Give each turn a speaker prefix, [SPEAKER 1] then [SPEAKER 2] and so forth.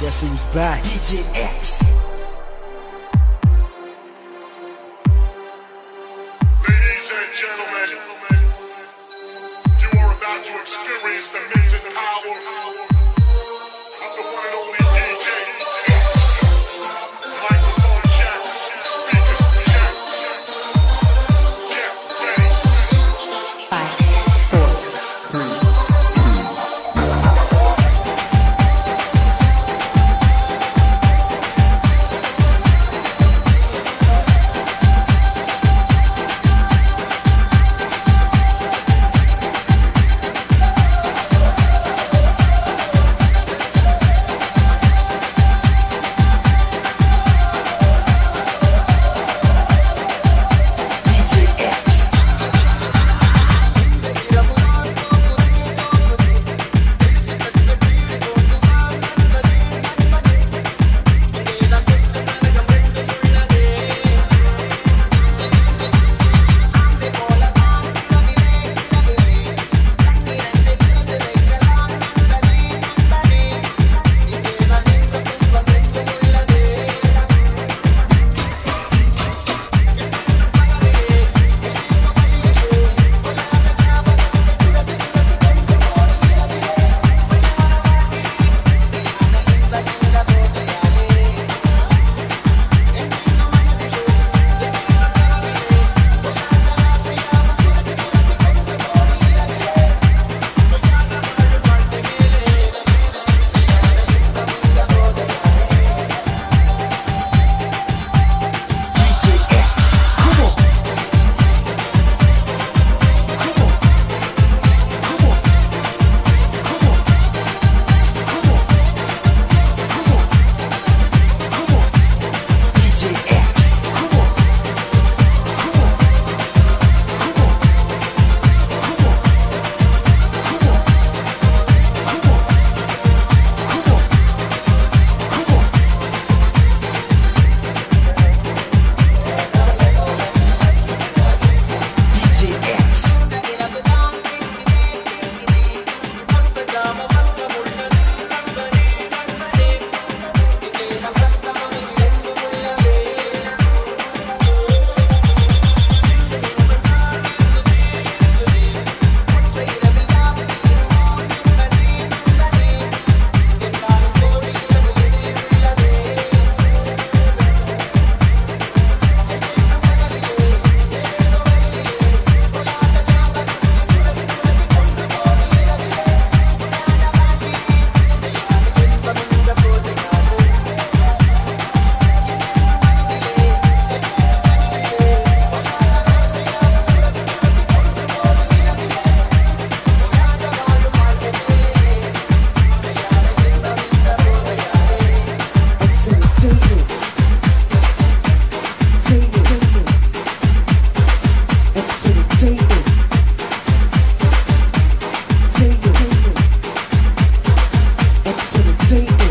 [SPEAKER 1] Guess who's back? DJ
[SPEAKER 2] X.
[SPEAKER 3] Ladies and gentlemen, you are about to experience the amazing power of the one and only DJ X. Microphone check, speaker check. Get ready.
[SPEAKER 4] Bye.
[SPEAKER 2] Sing